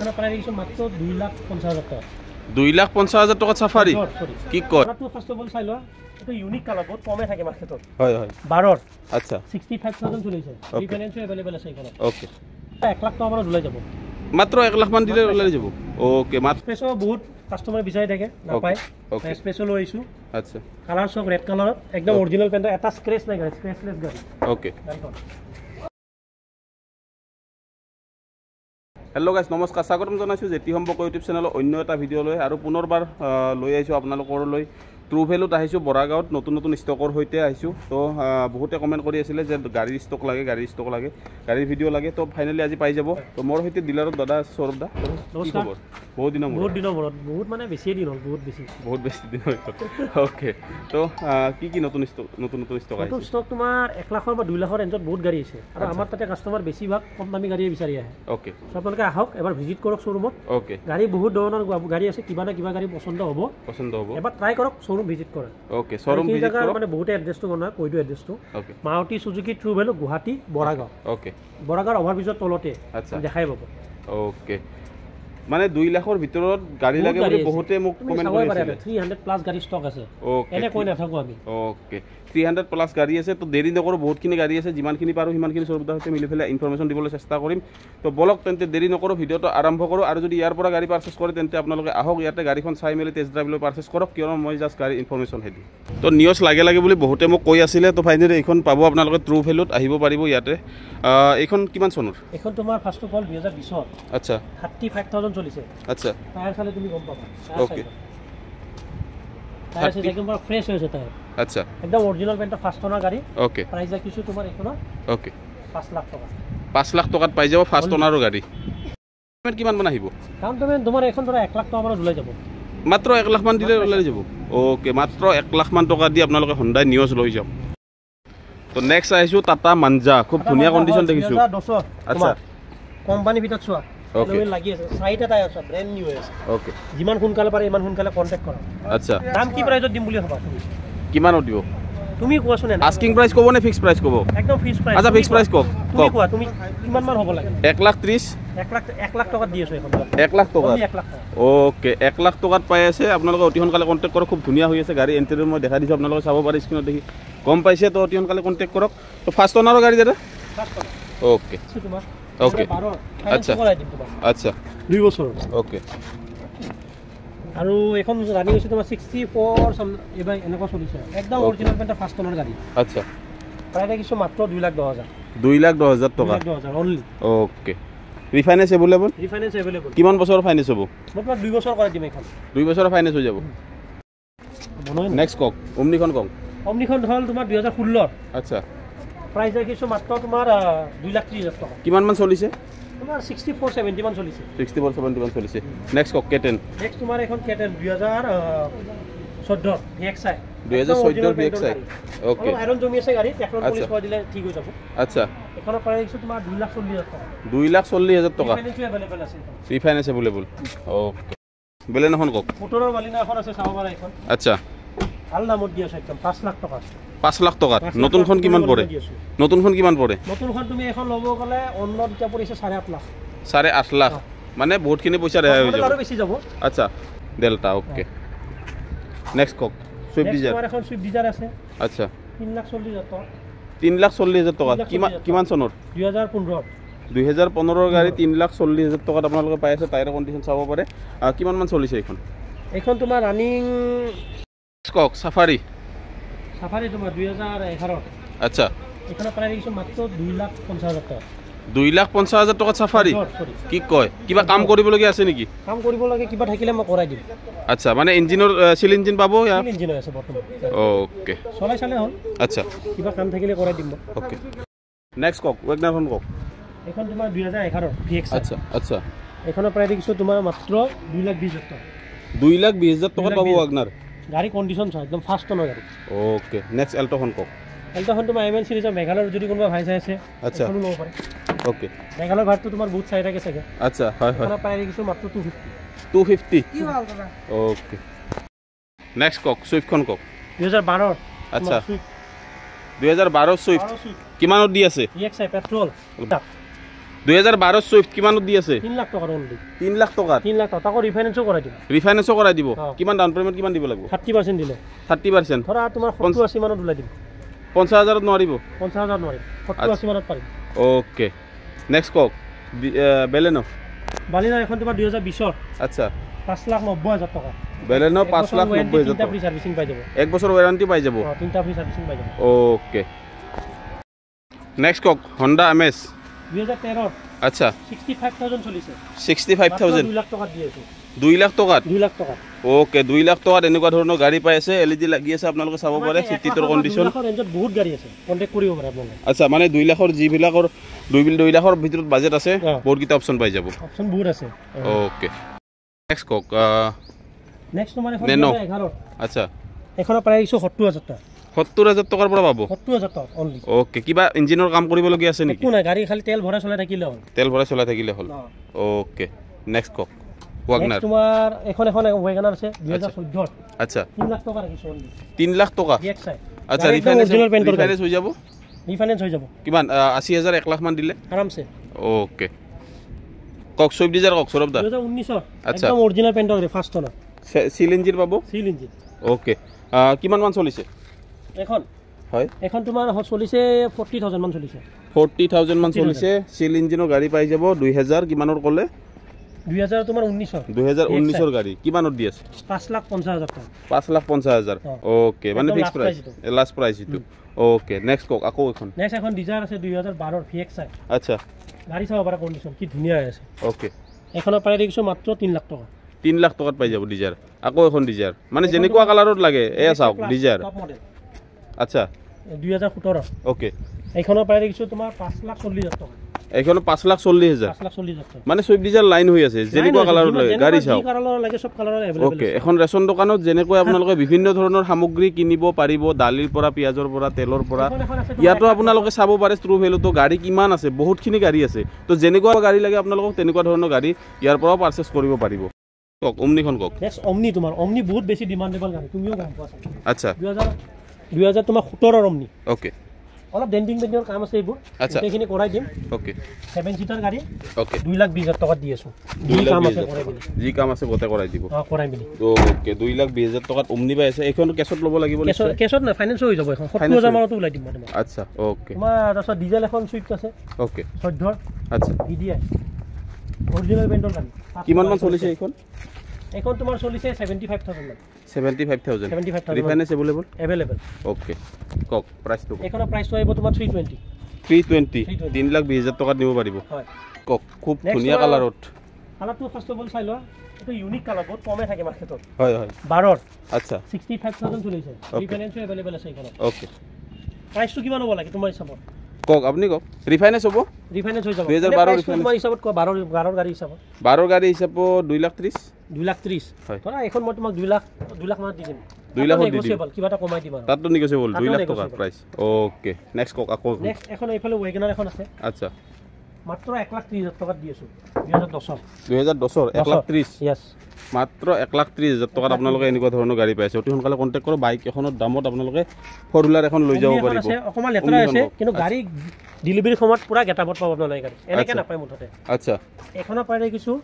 দুই লাখ পঞ্চাশ হাজাৰ টাকা। দুই লাখ পঞ্চাছ হাজাৰ টকাত চাফাৰী? সৰি কি কয়? কালাৰটো ফাৰ্স্ট অফ অল চাই লোৱা এইটো ইউনিক কালাৰ বহুত কমে থাকে মাৰ্কেটত হয় হয়। বাৰৰ। আচ্ছা। ছিক্সটি ফাইভ থাউজেণ্ড চলিছে Okay. ৰিফাইনেন্সো এভেইলেবল আছে এইখনত অ'কে এক লাখ টকা মানত ওলাই যাব। মাত্ৰ এক লাখমান দিলে ওলাই যাব? অ'কে মাত্ৰ এক্সপ্ৰেছো বহুত কাষ্টমাৰে বিচাৰি থাকে নাপায়। Okay. এক্সপ্ৰেছো লৈ আহিছোঁ। আচ্ছা। কালাৰ চব ৰেড কালাৰত একদম. অৰিজিনেল পেণ্টৰ এটা স্ক্ৰেচ নাই গাড়ী। স্ক্ৰেচলেছ গাড়ী অ'কে হেল্ল' গাইজ নমস্কাৰ স্বাগতম জনাইছোঁ জেতি সম্পৰ্ক ইউটিউব চেনেলৰ অন্য এটা ভিডিঅ'লৈ আৰু পুনৰবাৰ লৈ আহিছোঁ আপোনালোকলৈ ট্ৰু ভেলুত আহিছোঁ বৰাগাঁৱত নতুন নতুন ষ্টকৰ সৈতে আহিছোঁ। তো বহুতে কমেণ্ট কৰি আছিলে যে গাড়ীৰ ষ্টক লাগে গাড়ীৰ ষ্টক লাগে গাড়ীৰ ভিডিঅ' লাগে তো ফাইনেলি আজি পাই যাব। তো মোৰ সৈতে ডিলাৰত দাদা সৌৰভ দা কি নমস্কাৰ। খবৰ? বহুত দিনৰ বহুত দিনৰ মূৰত বহুত মানে বেছিয়ে দিন হ'ল বহুত বেছি। বহুত বেছি দিন হৈ গ'ল। অ'কে তো কি কি নতুন ষ্টক নতুন নতুন ষ্টক নতুন আহিছে? ষ্টক তোমাৰ এক লাখৰ বা দুই লাখৰ ৰেঞ্জত বহুত গাড়ী আছে। আৰু। আমাৰ তাতে কাষ্টমাৰ বেছিভাগ কম দামী গাড়ীয়ে বিচাৰি আহে। অ'কে চ' আপোনালোকে আহক এবাৰ ভিজিট কৰক শ্ব'ৰুমত অ'কে গাড়ী বহুত ধৰণৰ গাড়ী আছে কিবা না কিবা গাড়ী পচন্দ হ'ব। পচন্দ হ'ব। এবাৰ ট্ৰাই কৰক শ্ব'ৰুম ভিজিট কৰে। অ'কে শ্ব'ৰুম ভিজিট কৰক। মানে বহুতে এড্ৰেছটো বনায় কৈ দিওঁ এড্ৰেছটো okay Maruti Suzuki true value Guwahati Boragaon. Okay বৰাগাঁৱৰ অভাৰব্ৰিজৰ তলতে আচ্ছা। দেখাই পাব। অ'কে মানে দুই লাখৰ ভিতৰত গাড়ী লাগে বুলি। বহুতে মোক তুমি কমেণ্ট চাবই কৰি পাৰা আছিলে। থ্ৰী হাণ্ড্ৰেড প্লাছ গাড়ী ষ্টক আছে। এনে কৈ নাথাকোঁ আমি। অ'কে থ্ৰী হাণ্ড্ৰেড প্লাছ গাড়ী আছে তো দেৰি নকৰোঁ বহুতখিনি গাড়ী আছে যিমানখিনি পাৰোঁ সিমানখিনি সৌৰভদাৰ সৈতে মিলি পেলাই ইনফৰমেশ্যন দিবলৈ চেষ্টা কৰিম। তো বলক তেন্তে দেৰি নকৰোঁ ভিডিঅ'টো আৰম্ভ কৰোঁ আৰু যদি ইয়াৰ পৰা গাড়ী পাৰ্চেছ কৰে তেন্তে আপোনালোকে আহক ইয়াতে গাড়ীখন চাই মেলি টেষ্ট ড্ৰাইভ লৈ পাৰ্চেছ কৰক কিয়নো মই জাষ্ট গাড়ী ইনফৰমেশ্যনহে দিম। তো নিউজ লাগে লাগে বুলি বহুতে মোক কৈ আছিলে তো ফাইনেলি এইখন পাব আপোনালোকে ট্ৰু ভেলুত আহিব পাৰিব ইয়াতে। এইখন কিমান চনৰ? এইখন তোমাৰ ফাৰ্ষ্ট অফ অল দুহেজাৰ বিছত আচ্ছা। থাৰ্টি ফাইভ থাউজেণ্ড চলিছে। আচ্ছা। টায়াৰ চালে তুমি গম পাবা. টায়াৰ 30 একদম পুৰা ফ্ৰেছ হৈছে টায়াৰ। আচ্ছা। একদম অৰিজিনেল পেণ্টৰ ফাৰ্ষ্ট অনাৰ গাড়ী। অ'কে প্ৰাইচ ৰাখিছোঁ তোমাৰ এইখনৰ। অ'কে পাঁচ লাখ টকা। পাঁচ লাখ টকাত পাই যাব ফাৰ্ষ্ট অনাৰৰ গাড়ী। পে'মেণ্ট কিমানমান আহিব? কাৰণ তুমি তোমাৰ এইখন ধৰা এক লাখ টকা মানত ওলাই যাব। মাত্ৰ এক লাখমান দিলে ওলাই যাব। অ'কে মাত্ৰ এক লাখমান টকা দি আপোনালোকে হোণ্ডাই নিউজ লৈ যাওক। তো নেক্সট আহিছোঁ টাটা মাঞ্জা খুব ধুনীয়া কণ্ডিশ্যন দেখিছোঁ। আচ্ছা। কোম্পানীৰ ভিতৰত চোৱা। Okay. Alloy লাগি আছে। চাৰিটা টায়াৰ আছে ব্ৰেণ্ড নিউ হৈ আছে। অ'কে যিমান সোনকালে পাৰে ইমান সোনকালে কণ্টেক্ট কৰা আচ্ছা। দাম কি প্ৰাইজত দিম বুলি ভাবা তুমি? কিমানত দিব? তুমি কোৱাচোন এনে। আস্কিং প্ৰাইচ ক'ব নে ফিক্স প্ৰাইচ ক'ব? একদম ফিক্স প্ৰাইচ আচ্ছা ফিক্স প্ৰাইচ কওক। তুমি কওক। কোৱা তুমি কিমান মান হ'ব লাগে? এক লাখ ত্ৰিছ এক লাখ এক লাখ টকাত দি আছোঁ এইখন। এক লাখ টকাত? Only এক লাখ টকা অ'কে এক লাখ টকাত পাই আছে। আপোনালোকে অতি সোনকালে কণ্টেক্ট কৰক খুব ধুনীয়া হৈ আছে গাড়ী। এণ্টেৰিয়ৰ মই দেখাই দিছোঁ আপোনালোকে চাব পাৰে স্ক্ৰীণত দেখি। গম পাইছে তো অতি সোনকালে কণ্টেক্ট কৰক। তো ফাৰ্ষ্ট অনাৰৰ গাড়ী দাদা অ'কে আছে তোমাৰ। বাৰ আচ্ছা। আচ্ছা। দুই বছৰ অ'কে আৰু এইখন ৰানিং হৈছে তোমাৰ ছিক্সটি ফ'ৰ চাম এইবাৰ এনেকুৱা চলিছে। একদম. অৰিজিনেল পেণ্টৰ ফাৰ্ষ্ট অনাৰ গাড়ী। আচ্ছা। প্ৰায় দেখিছোঁ মাত্ৰ দুই লাখ দহ হাজাৰ। দুই লাখ দহ হাজাৰ দুই টকা দহ হাজাৰ only okay refinance available refinance available কিমান বছৰৰ ফাইনেন্স হ'ব? মই তোমাক দুই বছৰ কৰাই দিম এইখন। দুই বছৰৰ ফাইনেন্স হৈ যাব। নেক্সট কওক অমনিখন কওক। অমনিখন হ'ল তোমাৰ দুহেজাৰ ষোল্লৰ আচ্ছা। প্ৰাইচ ৰাখিছোঁ মাত্ৰ তোমাৰ দুই লাখ ত্ৰিছ হাজাৰ টকা। কিমানমান চলিছে? তোমাৰ ছিক্সটি ফ'ৰ ছেভেণ্টি মান চলিছে। ছিক্সটি ফ'ৰ ছেভেণ্টি মান চলিছে। নেক্সট কওক কেটেন নেক্সট তোমাৰ এখন কেটেন দুহেজাৰ চৈধ্য ভি এক্স আই দুহেজাৰ চৈধ্যৰ ভি এক্স আই অ'কে অলপ আইৰণ জমি আছে গাড়ী টেকনৰ আচ্ছা। পলিচ কৰি দিলে ঠিক হৈ যাব। আচ্ছা। এখনৰ প্ৰাইচ ৰাখিছোঁ তোমাৰ দুই লাখ চল্লিছ হাজাৰ টকা। দুই লাখ চল্লিছ হাজাৰ টকা। ফাইনেন্সিয়েল এভেইলেবল আছে এইখন। ৰিফাইনেন্স এভেইলেবল অ'কে বেলেগ এখন কওক মোটৰৰ মালিনা এখন আছে চাব পাৰা এইখন। আচ্ছা। ভাল দামত দি আছোঁ একদম পাঁচ লাখ টকা। পাঁচ লাখ টকাত নতুনখন কিমান পৰে। নতুনখন কিমান পৰে? নতুনখন তুমি এখন ল'ব গ'লে অন্যত এতিয়া পৰিছে চাৰে আঠ লাখ। চাৰে আঠ লাখ। মানে বহুতখিনি পইচা ৰেহাই হৈ যাব। আৰু বেছি যাব। আচ্ছা ডেল্টা অ'কে। নেক্সট কওক চুইফ্ট ডিজাৰ তোমাৰ এখন চুইফ্ট ডিজাৰ আছে। আচ্ছা। তিনি লাখ চল্লিছ হাজাৰ টকা। তিনি লাখ চল্লিছ হাজাৰ টকা। কিমান কিমান চনৰ? দুহেজাৰ পোন্ধৰ দুহেজাৰ পোন্ধৰৰ গাড়ী তিনি লাখ চল্লিছ হাজাৰ টকাত আপোনালোকে পাই আছে টায়াৰ কণ্ডিশ্যন চাব পাৰে। কিমানমান চলিছে এইখন? এইখন তোমাৰ ৰানিং কওক চাফাৰী। চাফাৰী তোমাৰ দুহেজাৰ এঘাৰত আচ্ছা। এইখনৰ প্ৰাইচ দেখিছোঁ মাত্ৰ দুই লাখ পঞ্চাছ হাজাৰ টকা। দুই লাখ পঞ্চাছ হাজাৰ টকাত চাফাৰী? চৰি কি কয়? কিবা কাম কৰিবলগীয়া আছে নেকি? কাম কৰিব লাগে কিবা থাকিলে মই কৰাই দিম। আচ্ছা মানে ইঞ্জিনৰ চিল ইঞ্জিন পাব ফুল ইঞ্জিন আছে বৰ্তমান। অ'কে। চলাই চালে হ'ল। আচ্ছা। কিবা কাম থাকিলে কৰাই দিম অ'কে। নেক্সট কওক ৱেগনাৰখন কওক। এইখন তোমাৰ দুহেজাৰ এঘাৰ ভি এক্স আচ্ছা আচ্ছা। এইখনৰ প্ৰাইচ দেখিছোঁ তোমাৰ মাত্ৰ দুই লাখ বিছ হাজাৰ টকা। দুই লাখ বিছ হাজাৰ টকাত দুই লাখ পাব। ৱাগনাৰ গাড়ী কণ্ডিশ্যন চোৱা একদম ফাৰ্ষ্ট টনৰ গাড়ী। অ'কে নেক্সট এল্ট'খন কওক। এল্টখন তোমাৰ এম এন চিৰিজৰ মেঘালয়ৰ যদি কোনোবা ভাই চাই আছে আচ্ছা। ল'ব পাৰে। অ'কে মেঘালয়ৰ ভাৰতটো তোমাৰ বহুত চাই থাকে চাগে। আচ্ছা হয় হয়। প্ৰাইচ দেখিছোঁ মাত্ৰ two fifty two fifty okay next কওক চুইফ্টখন কওক। দুহেজাৰ বাৰৰ আচ্ছা। দুহেজাৰ বাৰ চুইফ্ট কিমানত দি আছে? পেট্ৰল দুহেজাৰ বাৰ চুইফ্ট কিমানত দি আছে? তিন লাখ টকাৰ অনলি তিনি লাখ টকাত? তিন লাখ টকা তাকো ৰিফাইনেন্সো কৰাই দিম ৰিফাইনেন্সো কৰাই দিব। কিমান ডাউন পে'মেণ্ট কিমান দিব লাগিব? থাৰ্টি পাৰ্চেণ্ট দিলে। Thirty percent. ধৰা তোমাৰ সত্তৰ আশী মানত ওলাই দিম। পঞ্চাছ হাজাৰত নোৱাৰিব? পঞ্চাছ হাজাৰ নোৱাৰিম। সত্তৰ আচ্ছা। আশী মানত পাৰিম অ'কে নেক্সট কওক বেলেনো বালিনা এখন তোমাৰ দুহেজাৰ বিছৰ আচ্ছা। পাঁচ লাখ নব্বৈ হাজাৰ টকা। বেলেনো পাঁচ লাখ নব্বৈ হাজাৰ তিনিটা টকা। ফ্ৰী চাৰ্ভিচিং পাই যাব। এক বছৰ ৱাৰেণ্টি পাই যাব? তিনিটা ফ্ৰী চাৰ্ভিচিং পাই যাব। অ'কে নেক্সট কওক। হণ্ডা এম এছ আচ্ছা। চলিছে। দুই লাখ টকাত দি আছোঁ। দুই লাখ টকাত? দুই লাখ টকাত। অ'কে দুই লাখ টকাত এনেকুৱা ধৰণৰ গাড়ী পাই আছে এল ই ডি লাগি আছে আপোনালোকে চাব পাৰে চিটিটোৰ কণ্ডিশ্যন ৰেঞ্জত বহুত গাড়ী আছে কণ্টেক্ট কৰিব পাৰে আপোনালোকে। আচ্ছা মানে দুই লাখৰ যিবিলাকৰ দুই দুই লাখৰ ভিতৰত বাজেট আছে। বহুতকেইটা অপশ্যন পাই যাব। অপশ্যন বহুত আছে। অ'কে নেক্সট কওক নেক্সট তোমাৰ এখন Nano। এঘাৰ। আচ্ছা। এখনৰ প্ৰায় আহিছোঁ সত্তৰ হাজাৰ টকা। সত্তৰ হাজাৰ টকাৰ পৰা পাব? সত্তৰ হাজাৰ টকা অনলি অ'কে কিবা ইঞ্জিনৰ কাম কৰিবলগীয়া আছে নেকি? একো নাই গাড়ী খালি তেল ভৰাই চলাই থাকিলে হ'ল। তেল ভৰাই চলাই থাকিলে হ'ল। অ'কে নেক্সট কওক। ৱাগনাৰ Next তোমাৰ এখন এখন ৱেগনাৰ আছে দুহেজাৰ চৈধ্যৰ। আচ্ছা। তিনি লাখ টকা ৰাখিছোঁ অনলি তিনি লাখ টকা? ডি এক্স আই আচ্ছা গাড়ী একদম ৰিফাইনেন্স original paint ৰ গাড়ী। ৰিফাইনেন্স হৈ যাব? ৰিফাইনেন্স হৈ যাব। কিমান আহ, আশী হাজাৰ এক লাখ মান দিলে? আৰামছে। অ'কে কওক চুইফ্ট ডিজাৰ কওক সৌৰভ দা। দুহেজাৰ ঊনৈছৰ। আচ্ছা। একদম অৰিজিনেল পেণ্টৰ গাড়ী ফাৰ্ষ্ট টনাৰ চিল ইঞ্জিন পাব? Seal engine. অ'কে কিমান মান চলিছে? এখন? হয়। এখন তোমাৰ চলিছে ফৰ্টি থাউজেণ্ড মান চলিছে। ফৰ্টি থাউজেণ্ড মান চলিছে। চিল ইঞ্জিনৰ গাড়ী পাই যাব। দুই হেজাৰ কিমানৰ ক'লে? দুই হাজাৰ তোমাৰ ঊনৈছৰ দুহেজাৰ Yes, ঊনৈছৰ গাড়ী। কিমানত দি আছে? পাঁচ লাখ পঞ্চাছ হাজাৰ টকা পাঁচ লাখ পঞ্চাছ হাজাৰ। অ। অ'কে মানে একদম fix last price price last price এইটো। অ'কে নেক্সট কওক আকৌ এখন। নেক্সট এখন ডিজাৰ আছে দুই হাজাৰ বাৰৰ ভি এক্স আই আচ্ছা। গাড়ী চাব পাৰা কণ্ডিশ্যন কি ধুনীয়া হৈ আছে। অ'কে এখনৰ প্ৰায় দেখিছোঁ মাত্ৰ তিনি লাখ টকা। তিনি লাখ টকাত পাই যাব ডিজাৰ আকৌ এখন ডিজাৰ মানে যেনেকুৱা কালাৰত লাগে এয়া চাওক ডিজাৰ আচ্ছা। দুই হাজাৰ সোতৰ। অ'কে এইখনৰ প্ৰায় দেখিছোঁ তোমাৰ পাঁচ লাখ চল্লিছ হাজাৰ টকা। এইখন পাঁচ লাখ চল্লিছ হাজাৰ। হাজাৰ টকা। মানে চুইফ্ট ডিজাৰ লাইন হৈ আছে যেনেকুৱা কালাৰত লাগে গাড়ী চাওক। এভেইলেবল অ'কে এখন ৰেচন দোকানত যেনেকৈ আপোনালোকে বিভিন্ন ধৰণৰ সামগ্ৰী কিনিব পাৰিব দালিৰ পৰা পিঁয়াজৰ পৰা তেলৰ পৰা ইয়াতো আপোনালোকে চাব পাৰে ট্ৰু ভেলুটো গাড়ী কিমান আছে বহুতখিনি গাড়ী আছে। তো যেনেকুৱা গাড়ী লাগে আপোনালোকক তেনেকুৱা ধৰণৰ গাড়ী ইয়াৰ পৰাও পাৰ্চেছ কৰিব পাৰিব। কওক অমনিখন কওক। নেক্সট অমনি তোমাৰ অমনি বহুত বেছি ডিমাণ্ডেবল গাড়ী তুমিও গম পোৱা চাগে। আচ্ছা। দুই হাজাৰ দুই হাজাৰ তোমাৰ সোতৰৰ অমনি অ'কে অলপ ডেণ্টিং পেণ্টিঙৰ কাম আছে এইবোৰ। আচ্ছা। গোটেইখিনি কৰাই দিম। অ'কে ছেভেন চিটাৰ গাড়ী। অ'কে দুই লাখ বিছ হাজাৰ টকাত দি আছোঁ। দুই যি লাখ কাম আছে কৰাই মেলি যি কাম আছে গোটেই কৰাই দিব। অঁ কৰাই মেলি। অ'কে দুই লাখ বিছ হাজাৰ টকাত অমনি পাই আছে। এইখন কেছত ল'ব লাগিব কেছত? কেছত নাই ফাইনেন্সো হৈ যাব এখন সত্তৰ Finance হাজাৰ হৈ- মানতো ওলাই দিম তোমাক। আচ্ছা অ'কে তোমাৰ তাৰপিছত ডিজেল এখন চুইফ্ট আছে। অ'কে চৈধ্যৰ আচ্ছা। ডি ডি আই অৰিজিনেল পেণ্টৰ গাড়ী। কিমান মান চলিছে এইখন? এইখন তোমাৰ চলিছে ছেভেণ্টি ফাইভ থাউজেণ্ড মান seventy five thousand 75,000 refinance available available okay কওক প্ৰাইচটো এইখনৰ প্ৰাইচটো আহিব তোমাৰ থ্ৰী টুৱেণ্টি থ্ৰী টুৱেণ্টি 320 তিনি লাখ বিছ হাজাৰ টকাত নিব পাৰিব। হয়। কওক খুব Next ধুনীয়া তোমাৰ- কালাৰত কালাৰটো ফাৰ্ষ্ট অফ অল চাই লোৱা এইটো ইউনিক কালাৰ বহুত কমে থাকে মাৰ্কেটত হয় হয়। বাৰৰ। আচ্ছা। ছিক্সটি ফাইভ থাউজেণ্ড চলিছে। Okay. ৰিফাইনেন্সো এভেইলেবল আছে এইখনত। অ'কে প্ৰাইচটো কিমান হ'ব লাগে তোমাৰ হিচাপত? কওক আপুনি কওক ৰিফাইনেন্স হ'ব ৰিফাইনেন্স হৈ যাব 2012 এনে price টো refinance। তোমাৰ হিচাপত কোৱা বাৰৰ বাৰৰ গাড়ী হিচাপত বাৰৰ গাড়ী হিচাপত দুই লাখ ত্ৰিছ দুই লাখ ত্ৰিছ হয়। ধৰা এইখন মই তোমাক দুই লাখ দুই লাখ মানত দি দিম দুই লাখত দি দিম। কিবা এটা কমাই দিম আৰু তাততো নিগচিয়েবল দুই তাতো লাখ টকাৰ negotiable। প্ৰাইচ অ'কে নেক্সট কওক আকৌ এখন। নেক্সট এখন এইফালে ৱেগনাৰ এখন আছে আচ্ছা মাত্ৰ এক লাখ ত্ৰিছ হাজাৰ টকাত দি আছোঁ। দহৰ দুহেজাৰ দহৰ এক লাখ ত্ৰিছ? য়েছ মাত্ৰ এক লাখ ত্ৰিছ হাজাৰ টকাত আপোনালোকে এনেকুৱা ধৰণৰ গাড়ী পাইছে। অতি সোনকালে কণ্টেক্ট কৰক বাইক এখনৰ দামত আপোনালোকে ফ'ৰ হুইলাৰ এখন লৈ যাব পাৰিব। অকণমান লেতেৰা আছে কিন্তু গাড়ী ডেলিভাৰীৰ সময়ত পূৰা গেটাবত পাব আপোনালোকে গাড়ী। এনেকৈ। নাপায় মুঠতে। আচ্ছা। এইখনৰ পাই দেখিছোঁ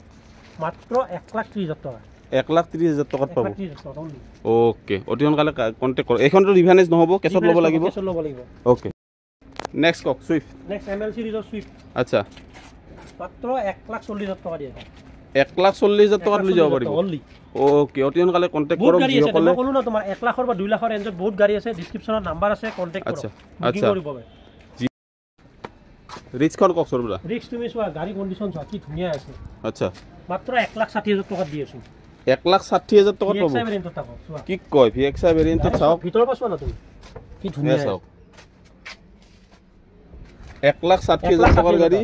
মাত্ৰ এক লাখ ত্ৰিছ হাজাৰ টকা। এক লাখ ত্ৰিছ হাজাৰ টকাত পাব। অ'কে অতি সোনকালে কণ্টেক্ট কৰক। এইখনতো ৰিভাইনেজ নহ'ব কেছত ল'ব লাগিব? কেছত ল'ব লাগিব। অ'কে নেক্সট কওক চুইফ্ট নেক্সট এম এল চিৰিজৰ চুইফ্ট আচ্ছা। মাত্ৰ এক লাখ চল্লিছ হাজাৰ টকা দিয়ে এক লাখ চল্লিছ হাজাৰ টকাত লৈ যাব পাৰিব। অ'কে অতি সোনকালে কণ্টেক্ট কৰক যিসকলে ক'লো ন তোমাৰ এক লাখৰ বা দুই লাখৰ ৰেঞ্জত বহুত গাড়ী আছে ডিছক্ৰিপশ্যনত নাম্বাৰ আছে কণ্টেক্ট আচ্ছা, আচ্ছা। পাৰে। ৰিচখন কওক সৰবদা ৰিক্স তুমি চোৱা গাড়ী কণ্ডিশ্যন চোৱা কি ধুনীয়া আছে। আচ্ছা। মাত্ৰ এক লাখ ষাঠি হাজাৰ টকাত দি আছোঁ। এক লাখ ষাঠি হাজাৰ টকাত পাব। কি কয় ভি এক্স আই ভেৰিয়েণ্টত চাওক। ভিতৰৰ পৰা চোৱা না তুমি? কি ধুনীয়া চাওক। এক লাখ ষাঠি হাজাৰ টকাৰ ষাঠি গাড়ী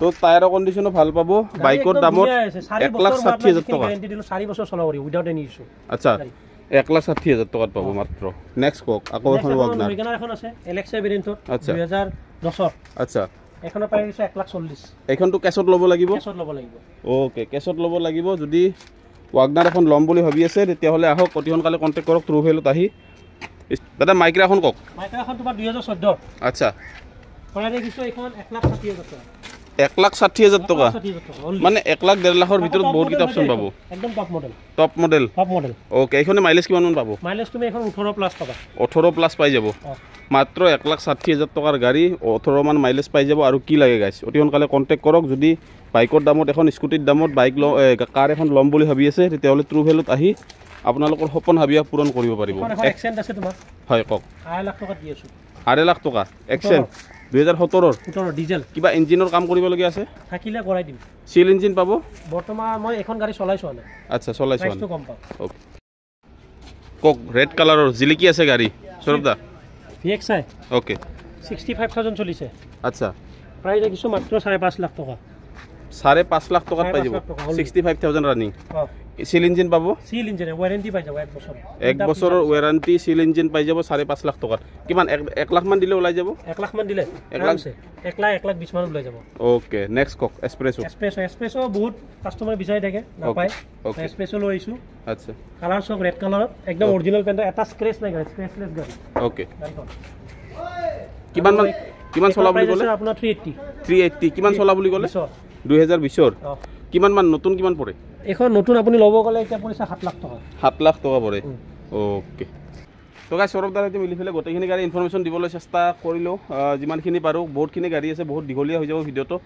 তো টায়াৰৰ কণ্ডিশ্যনো ভাল পাব বাইকৰ একদম দামত এক লাখ ষাঠি হাজাৰ আপোনাক টকা। চাৰি বছৰ চলাব উইদাউট এনি ইছ্যু আচ্ছা। এক লাখ ষাঠি হাজাৰ টকাত পাব মাত্ৰ। নেক্সট কওক আকৌ এখন ৱাগনাৰ ৱেগনাৰ এখন আছে এলেক্সাই ভেৰিয়েণ্টত আচ্ছা। দুহেজাৰ দহৰ। আচ্ছা। এখনৰ প্ৰাইচ হৈছে এক লাখ চল্লিছ এইখনতো কেছত ল'ব লাগিব? কেছত ল'ব লাগিব। অ'কে কেছত ল'ব লাগিব। যদি ৱাগনাৰ এখন ল'ম বুলি ভাবি আছে তেতিয়াহ'লে আহক অতি সোনকালে কণ্টেক্ট কৰক ট্ৰু ভেলত আহি। দাদা মাইক্ৰা এখন কওক। মাইকা এখন তোমাৰ দুহেজাৰ চৈধ্যৰ আচ্ছা। এইখন এক লাখ ষাঠি হাজাৰ টকা। এক লাখ ষাঠি হাজাৰ টকা? ষাঠি হাজাৰ টকা only। মানে এক লাখ ডেৰ লাখৰ ভিতৰত বহুতকেইটা model অপশ্যন পাব একদম top model top model top model okay এইখনে মাইলেজ কিমানমান পাব? মাইলেজ তুমি এখন ওঠৰ প্লাছ পাবা। ওঠৰ প্লাছ পাই যাব। মাত্ৰ এক লাখ ষাঠি হাজাৰ টকাৰ গাড়ী ওঠৰমান মাইলেজ পাই যাব। আৰু কি লাগে গাইছ অতি সোনকালে কণ্টেক্ট কৰক। যদি বাইকৰ দামত এখন স্কুটিৰ দামত বাইক ল কাৰ এখন ল'ম বুলি ভাবি আছে তেতিয়াহ'লে ট্ৰু ভেলুত আহি আপোনালোকৰ সপোন হাবিয়া পূৰণ কৰিব পাৰিব। হয় কওক। আঢ়ৈ লাখ আঢ়ৈ টকা? এক্সেণ্ট দুহেজাৰ সোতৰৰ? সোতৰ ডিজেল। কিবা ইঞ্জিনৰ কাম কৰিবলগীয়া আছে? থাকিলে কৰাই দিম। চিল ইঞ্জিন পাব? বৰ্তমান মই এখন গাড়ী চলাই চোৱা নাই। আচ্ছা চলাইছোঁ পাম। অ'কে। কওক ৰেড কালাৰৰ জিলিকি আছে গাড়ী? সৌৰভ দা? V X I okay. Sixty five thousand চলিছে। আচ্ছা। প্ৰাইচ দেখিছোঁ মাত্ৰ চাৰে পাঁচ লাখ টকা। চাৰে পাঁচ লাখ টকাত পাই যাব। Sixty five thousand running seal engine পাব? চিল ইঞ্জিন ৱাৰেণ্টি পাই যাব এক বছৰ। এক বছৰৰ ৱাৰেণ্টি চিল ইঞ্জিন পাই যাব চাৰে পাঁচ লাখ টকাত। কিমান এক লাখমান দিলে ওলাই যাব? এক লাখ মান দিলে এক লাখ? এক লাখ এক লাখ বিছ মানত ওলাই যাব। অ'কে নেক্সট কওক এক্সপ্ৰেছো এক্সপ্ৰেছ এক্সপ্ৰেছো বহুত কাষ্টমাৰে বিচাৰি থাকে নাপায়. এক্সপ্ৰেছো লৈ আহিছোঁ। আচ্ছা। কালাৰ চব ৰেড কালাৰত একদম. অৰিজিনেল পেণ্টৰ এটা স্ক্ৰেচ নাই গাড়ী স্ক্ৰেচলেছ গাড়ী। অ'কে কিমানমান কিমান চলা বুলি ক'লে? আপোনাৰ থ্ৰী এইট্টি থ্ৰী এইট্টি কিমান চলা বুলি ক'লে? দুহেজাৰ বিছৰ অঁ। কিমানমান নতুন কিমান পৰে? এইখন নতুন আপুনি ল'ব গ'লে এতিয়া পৰিছে সাত লাখ টকা। সাত লাখ টকা পৰে। অ'কে। তো গাই সৌৰভ সৈতে মিলি পেলাই গোটেইখিনি গাড়ী ইনফৰমেশ্যন দিবলৈ চেষ্টা কৰিলোঁ। যিমানখিনি পাৰোঁ বহুতখিনি গাড়ী আছে বহুত দীঘলীয়া হৈ যাব ভিডিঅ'টো।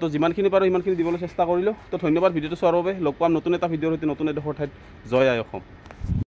তো যিমানখিনি পাৰোঁ সিমানখিনি দিবলৈ চেষ্টা কৰিলোঁ। তো ধন্যবাদ ভিডিঅ'টো চোৱাৰ বাবে। লগ পাম নতুন এটা ভিডিঅ'ৰ সৈতে নতুন এডোখৰ ঠাইত জয় আই অসম।